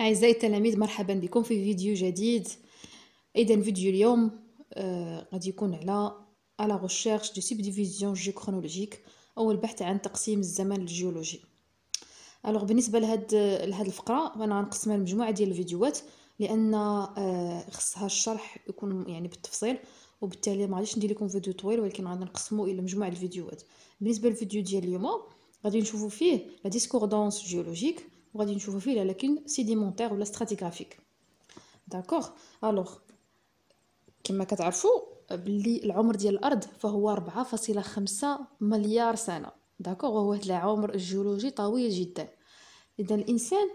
أعزائي التلاميذ مرحبا بكم في فيديو جديد. إذا فيديو اليوم آه غادي يكون على على recherche de subdivisions géochronologiques أو البحث عن تقسيم الزمن الجيولوجي. Alors بالنسبة لهاد لهاد الفقرة فأنا غنقسمها لمجموعة ديال الفيديوهات لأن آه خصها الشرح يكون يعني بالتفصيل وبالتالي ما غاديش ندير لكم فيديو طويل ولكن غادي نقسمو إلى مجموعة الفيديوهات. بالنسبة للفيديو ديال اليوم غادي نشوفوا فيه la discordance géologique وغادي نشوفوا فيه lacune sédimentaire ولا stratigraphique d'accord alors كما كتعرفوا باللي العمر ديال الأرض فهو 4.5 مليار سنة. d'accord وهو هذا العمر الجيولوجي طويل جدا. اذا الإنسان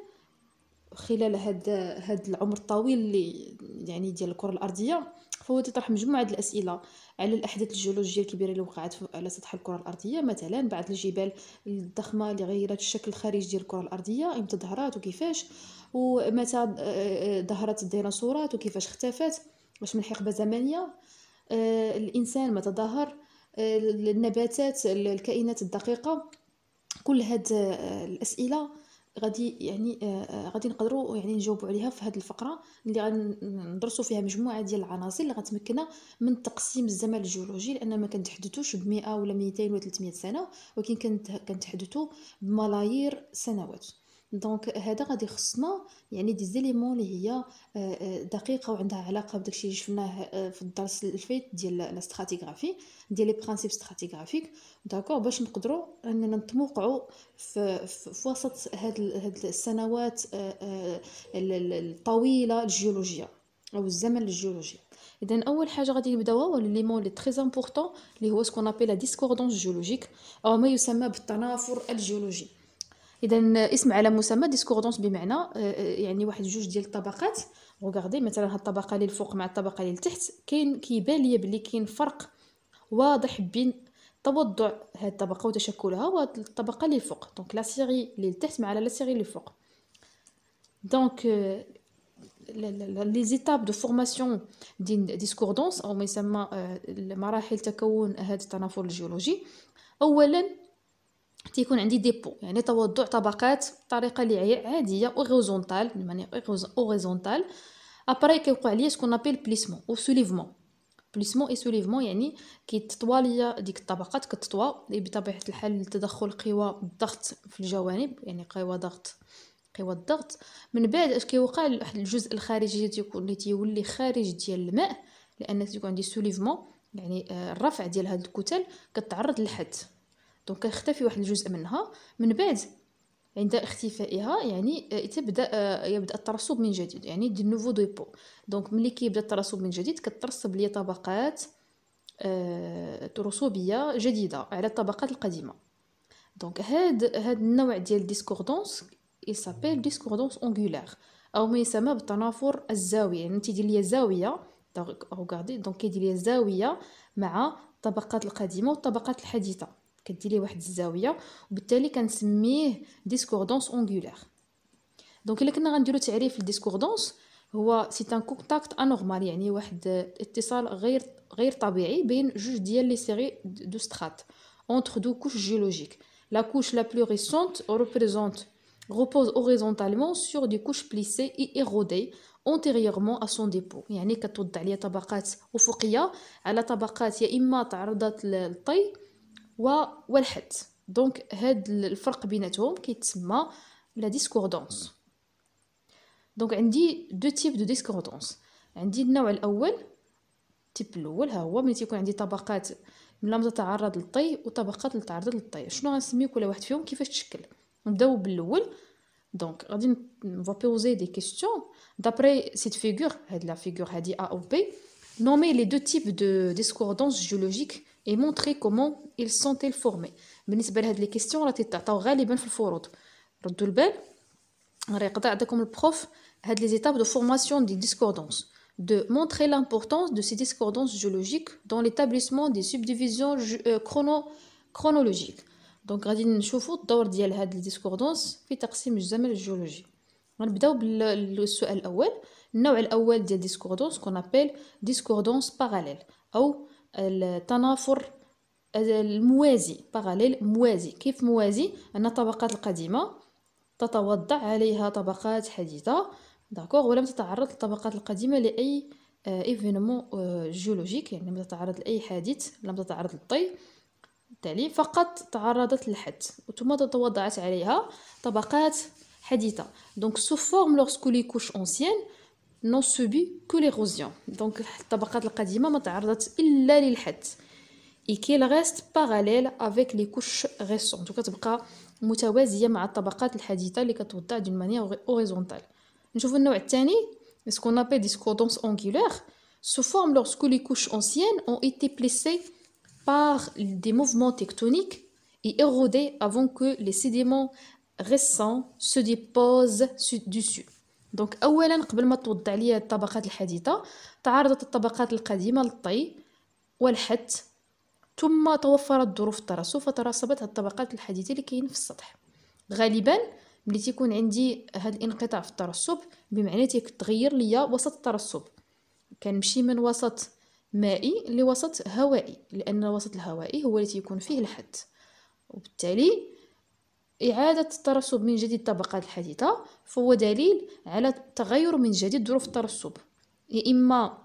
خلال هاد هاد العمر الطويل اللي يعني ديال الكرة الأرضية فهو تطرح مجموعة الأسئلة على الأحداث الجيولوجية الكبيرة اللي وقعت على سطح الكرة الأرضية. مثلا بعض الجبال الضخمة اللي غيرت الشكل الخارجي ديال الكرة الأرضية إمتى ظهرت وكيفاش؟ ومتى آه، آه، ظهرت الديناصورات وكيفاش اختفت؟ واش من حقبة زمنية؟ آه، الإنسان متى ظهر؟ النباتات الكائنات الدقيقة؟ كل هاد الأسئلة غادي يعني آه، آه، غادي نقدروا يعني نجاوبوا عليها في هذه الفقرة اللي غندرسوا فيها مجموعة ديال العناصر اللي غتمكننا من تقسيم الزمن الجيولوجي لأن ما كنتحدثوش ب 100 ولا 200 ولا 300 سنة ولكن كنتحدثوا بملايير سنوات. donc هذا غادي يخصنا يعني des éléments اللي هي آه، آه، دقيقة وعندها علاقة بداكشي اللي شفناه آه، في الدرس اللي فات ديال la stratigraphie ديال les principes stratigraphiques d'accord باش نقدروا أننا نتموقعوا في, في وسط هاد هاد السنوات الطويله الجيولوجية أو الزمن الجيولوجي. إذا أول حاجة غادي نبداو هو l'élément اللي très important اللي هو ce qu'on appelle la discordance géologique أو ما يسمى بالتنافر الجيولوجي. إذا اسم على مسمى discordance بمعنى آه، آه، يعني واحد جوج ديال الطبقات. regardez مثلا هاد الطبقة اللي الفوق مع الطبقة اللي التحت كاين كيبان ليا بلي كاين فرق واضح بين توضع هاد الطبقة وتشكلها والطبقه اللي الفوق donc la série اللي التحت مع la série اللي الفوق donc les étapes de formation d'une discordance أو ما يسمى آه، مراحل تكون هذا التنافر الجيولوجي. اولا تيكون عندي dépôt يعني توضع طبقات بطريقة اللي هي عادية horizontal يعني horizontal après كيوقع ليا ce qu'on appelle plissement أو soulèvement plissement et soulèvement يعني كيتطوى ليا ديك الطبقات كتطوى بطبيعة الحال تدخل قوى الضغط في الجوانب يعني قوى ضغط قوى الضغط من بعد اش كيوقع الجزء الخارجي تيكون اللي تيولي خارج ديال الماء لأن تيكون عندي soulèvement يعني آه، الرفع ديال هاد الكتل كتعرض للحت. donc كيختفي واحد الجزء منها من بعد عند اختفائها يعني آه، تبدأ آه، يبدأ الترسب من جديد يعني des nouveaux dépôts. donc ملي كيبدأ الترسب من جديد كترسب ليا طبقات آه، ترسبيه جديدة على الطبقات القديمة. donc هاد هاد النوع ديال discordance il s'appelle discordance angulaire أو ما يسمى بالتنافر الزاوية يعني تيدير ليا زاوية donc regardez donc كيدير ليا زاوية مع الطبقات القديمة والطبقات الحديثة. كدير ليه واحد الزاوية وبالتالي كنسميه discordance angulaire donc إلا كنا غنديرو تعريف ال discordance هو c'est un contact anormal يعني واحد اتصال غير غير طبيعي بين جوج ديال les séries de strates entre deux couches géologiques. La couche la plus récente représente repose horizontalement sur des couches plissées et érodées antérieurement à son dépôt يعني كتوضع ليا طبقات أفقية على طبقات يا إما تعرضت للطي والحت. دونك هاد الفرق بيناتهم كيتسمى la discordance donc عندي deux types de discordance عندي النوع الأول ال type الأول ها هو ملي تيكون عندي طبقات من لم تتعرض للطي وطبقات اللي تعرض للطي. شنو غنسميو كل واحد فيهم؟ كيفاش تشكل؟ نبداو بالأول. donc غادي poser des questions d'après cette figure هاد la figure هادي A أو B nommer les deux types de discordances géologiques et montrer comment ils sont-ils formés بالنسبة لهاد les questions راه تيتعطاو غالبا في الفروض. ردوا البال. راه يقدر عندكم ال prof. هاد les étapes de formation des discordances de montrer l'importance de ces discordances géologiques dans l'établissement des subdivisions chrono chronologiques. donc غادي نشوفوا الدور ديال هاد ال discordance في تقسيم الزمن الجيولوجي. غنبداو بالسؤال الأول. النوع الأول ديال discordance qu'on appelle discordance parallèle أو التنافر الموازي parallèle موازي. كيف موازي؟ أن الطبقات القديمة تتوضع عليها طبقات حديثة. d'accord ولم تتعرض للطبقات القديمة لأي événement géologique يعني لم تتعرض لأي حادث لم تتعرض للطي. بالتالي فقط تعرضت للحت. ثم تتوضعت عليها طبقات حديثة. donc se forme lorsque les couches anciennes نون سوبي كو ليغوزيون دونك الطبقات القديمة ما تعرضت إلا للحد اي كيل ريست باراليل افيك لي كوش ريسون دونك كتبقى متوازية مع الطبقات الحديثة اللي كتوضع دون مانيير اوريزونتال نشوفو النوع الثاني ce qu'on appelle discordance angulaire se forme lorsque les couches anciennes ont été plissées par des mouvements tectoniques et érodées avant que les sédiments récents se déposent dessus دونك اولا قبل ما توضع ليا الطبقات الحديثة تعرضت الطبقات القديمة للطي والحت ثم توفرت ظروف الترسب فترسبت الطبقات الحديثة اللي كاين في السطح. غالبا ملي تيكون عندي هاد الانقطاع في الترسب بمعنى تغير ليا وسط الترسب كنمشي من وسط مائي لوسط هوائي لأن الوسط الهوائي هو اللي تيكون فيه الحد وبالتالي إعادة الترسب من جديد الطبقات الحديثة فهو دليل على تغير من جديد ظروف الترسب. يا إما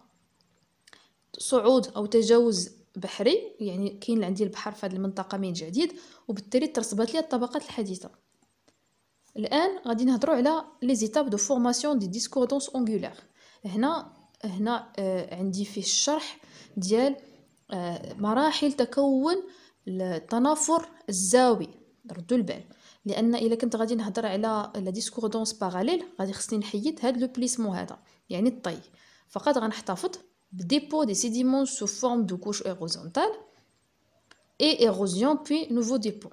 صعود أو تجاوز بحري يعني كاين عندي البحر في هذه المنطقة من جديد وبالتالي ترسبت ليا الطبقات الحديثة الآن غادي نهضروا على les étapes de formation des discordances angulaires هنا هنا آه عندي فيه الشرح ديال آه مراحل تكون التنافر الزاوي. ردوا البال. لأن إلا كنت غادي نهضر على la discordance parallèle غادي خصني نحيد هاد le plissement هذا يعني الطي. فقط غنحتفظ ب dépôt des sédiments sous forme de couches horizontales et érosion puis nouveau dépôt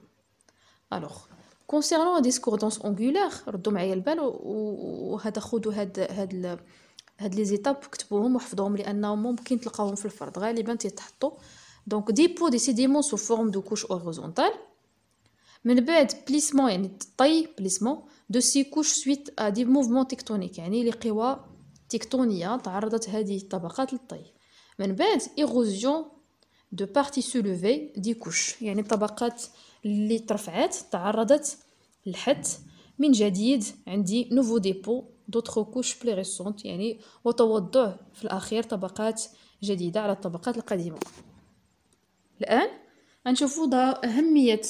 alors concernant discordance angulaire ردوا معايا البال وهذا خذوا هاد هاد هاد les étapes كتبوهم وحفظوهم لأنهم ممكن تلقاوهم في الفرض غالبا تيتحطوا. donc dépôt des sédiments sous forme de couches horizontales من بعد plissement يعني طي plissement de ces couches suite à des mouvements tectoniques يعني لي قوى تكتونيه تعرضت هذه الطبقات للطي. من بعد érosion de parties soulevées des couches يعني الطبقات اللي ترفعات تعرضت للحد من جديد عندي nouveau dépôt d'autres couches plus récentes يعني وتوضع في الأخير طبقات جديدة على الطبقات القديمة. الآن غنشوفوا أهمية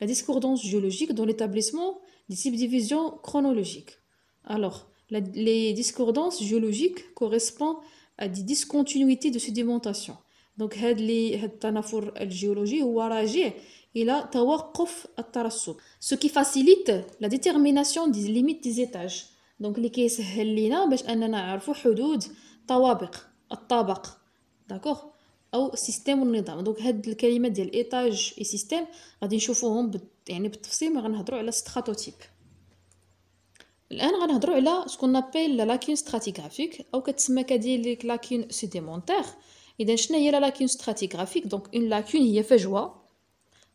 la discordance géologique dans l'établissement des subdivisions chronologiques. Alors, la, les discordances géologiques correspondent à des discontinuités de sédimentation. Donc, هاد لي هاد التنافر الجيولوجي هو راجع إلى توقف الترسب ce qui facilite la détermination des limites des étages donc اللي كيسهل لينا باش اننا نعرفوا حدود طوابق الطابق d'accord أو système والنظام donc هاد الكلمات ديال étage et système غادي نشوفوهم بت... يعني بالتفصيل ما غنهضروا على stratotype الآن غنهضروا على ce qu'on appelle lacune stratigraphique أو كتسمى كذلك lacune sédimentaire إذا شنو هي lacune stratigraphique donc une lacune هي فجوة.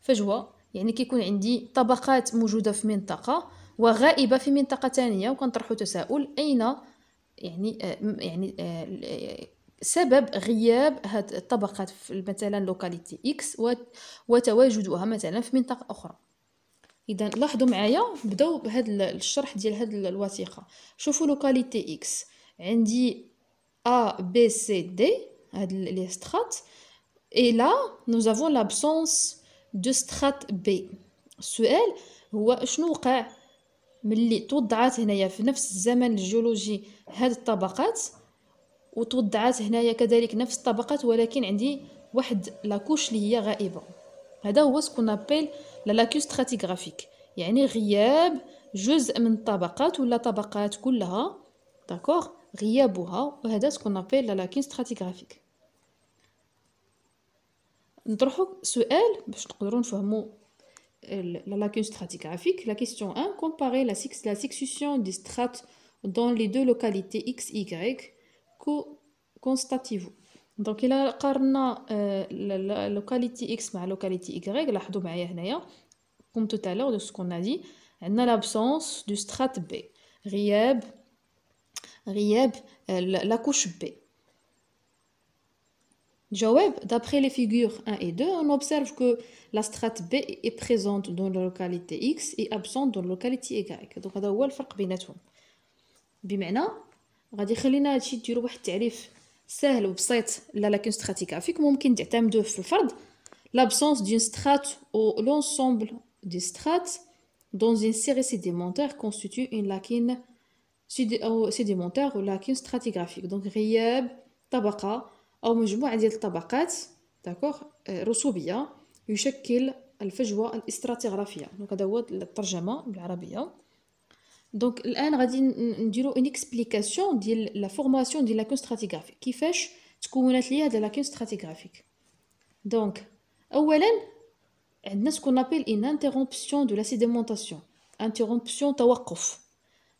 فجوة يعني كيكون عندي طبقات موجودة في منطقة وغائبة في منطقة ثانية وكنطرحوا تساؤل أين يعني آه يعني آه سبب غياب هاد الطبقات في مثلا localité X وتواجدها مثلا في منطقة أخرى. اذا لاحظوا معايا بداو بهذا الشرح ديال هاد الوثيقة. شوفوا localité X عندي A B C D هاد les strates et là nous avons l'absence de strate B السؤال هو شنو وقع ملي توضعات هنايا في نفس الزمن الجيولوجي هاد الطبقات؟ وتوضعات هنايا كذلك نفس الطبقات ولكن عندي واحد la couche اللي هي غائبة. هذا هو ce qu'on appelle la lacune stratigraphique يعني غياب جزء من الطبقات ولا طبقات كلها. d'accord غيابها وهذا ce qu'on appelle la lacune stratigraphique نطرحوا سؤال باش نقدروا نفهموا la lacune stratigraphique. La question 1, comparer la, la succession des strates dans les deux localités x, y. Donc, il a قارنا localité x مع localité y. لاحظوا معايا هنايا de ce qu'on a dit on a l'absence du strate B غياب غياب couche B جواب d'après les figures 1 et 2 on observe que la strate B est présente dans la localité X et absente dans la localité Y donc هذا هو الفرق بيناتهم بمعنى غادي يخلينا هادشي ديرو واحد التعريف سهل وبسيط. لا لاكون ستراتيغرافيك ممكن تعتمدوه في الفرض l'absence d'une strate ou l'ensemble des strates dans une série sédimentaire constitue une lacune sédimentaire ou lacune stratigraphique. Donc غياب طبقة أو مجموعة ديال الطبقات d'accord رسوبية يشكل الفجوة الاستراتيغرافية donc هذا هو الترجمة بالعربية donc الان غادي نديرو une explication ديال la formation ديال lacune stratigraphique كيفاش تكونت ليا هاد lacune stratigraphique donc اولا عندنا ce qu'on appelle une interruption de la sédimentation interruption توقف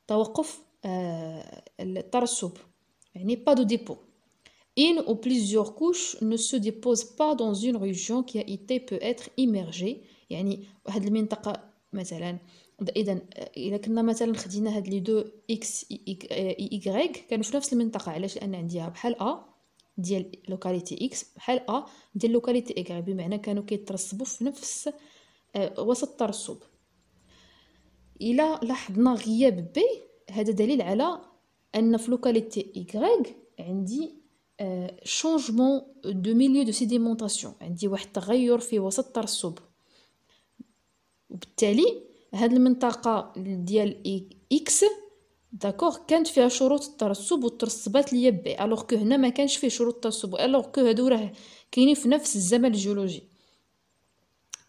توقف آه الترسب يعني pas de dépôt Une ou plusieurs couches ne se déposent pas dans une région qui a été peut être immergée. يعني واحد المنطقة مثلا إذا الا كنا مثلا خدينا هاد les deux X Y كانوا في نفس المنطقة علاش؟ لأن عنديها بحال A ديال localité X بحال A ديال localité Y بمعنى كانوا كيترسبوا في نفس آه، وسط الترسب. إلا لاحظنا غياب B هذا دليل على أن في localité Y عندي changement de milieu de sédimentation عندي واحد التغير في وسط الترسب. وبالتالي هاد المنطقة ديال X d'accord كانت فيها شروط الترسب والترسبات ليا B alors que هنا ما كانش فيه شروط الترسب alors que هادو راه كاينين في نفس الزمن الجيولوجي.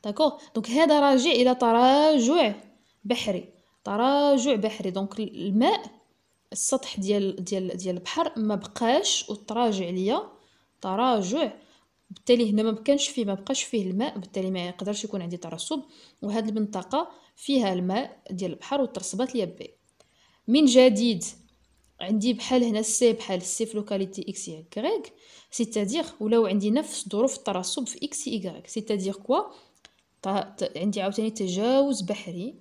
d'accord؟ donc هذا راجع إلى تراجع بحري تراجع بحري. donc الماء السطح ديال ديال ديال البحر ما بقاش وتراجع ليا تراجع. بالتالي هنا ما كانش فيه ما بقاش فيه الماء بالتالي ما يقدرش يكون عندي ترسب. وهاد المنطقة فيها الماء ديال البحر والترسبات ليا B من جديد عندي بحال هنا ال C بحال ال C في localité X Y c'est-à-dire ولاو عندي نفس ظروف الترسب في X Y c'est-à-dire quoi عندي عاوتاني تجاوز بحري.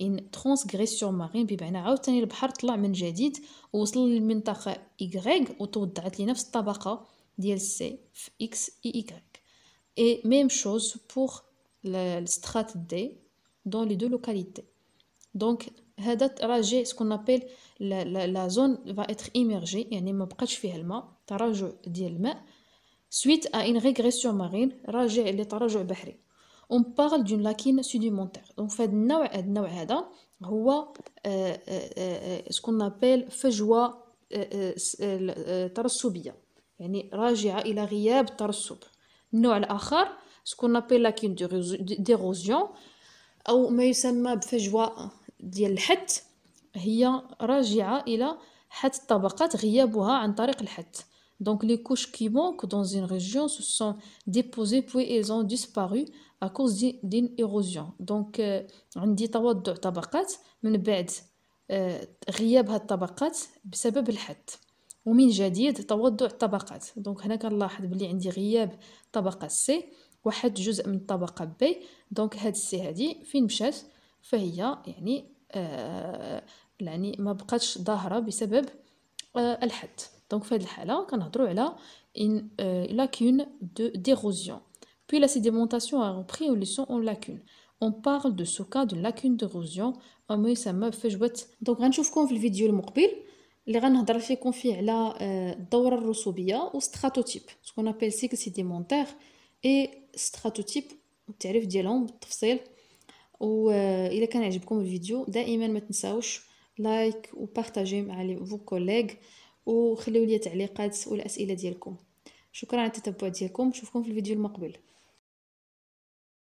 une transgression marine بمعنى عاوتاني البحر طلع من جديد ووصل للمنطقة Y وتوضعت لي نفس الطبقة ديال C في X et Y et même chose pour la strate D dans les deux localités. Donc, هذا راجع ce qu'on appelle la, la, la zone va être immergée يعني ما بقاش فيها الماء تراجع ديال الماء suite à une régression marine راجع لتراجع بحري on parle d'une lacune sédimentaire donc في هذا النوع هذا النوع هذا هو ce qu'on appelle فجوة ترسبية يعني راجعة إلى غياب الترسب النوع الآخر ce qu'on appelle lacune d'érosion أو ما يسمى بفجوة ديال الحت هي راجعة إلى حت الطبقات غيابها عن طريق الحت. Donc les couches qui manquent dans une région se sont déposées puis elles ont disparu à cause d'une érosion. Donc عندي توضع طبقات من بعد غياب هاد الطبقات بسبب الحت. ومن جديد توضع الطبقات دونك هنا كنلاحظ بلي عندي غياب طبقة C واحد جزء من الطبقة B donc هاد ال C هادي فين مشات؟ فهي يعني آه يعني ما بقاتش ظاهرة بسبب آه الحد. donc في هاد الحالة كنهضروا على une euh, lacune de d'érosion. Puis la sédimentation a repris en laissant une lacune. On parle de ce cas de lacune d'érosion. أو ما يسمى بفجوة donc غنشوفكم في الفيديو المقبل اللي غنهضر فيكم فيه على الدورة الرسوبية و stratotype ce qu'on appelle cycle sédimentaire et stratotype التعريف ديالهم بالتفصيل. واذا كان عجبكم الفيديو دائما ما تنساوش like و partager مع vos collègues وخليو لي تعليقات والاسئله ديالكم. شكرا على التتبع ديالكم. نشوفكم في الفيديو المقبل.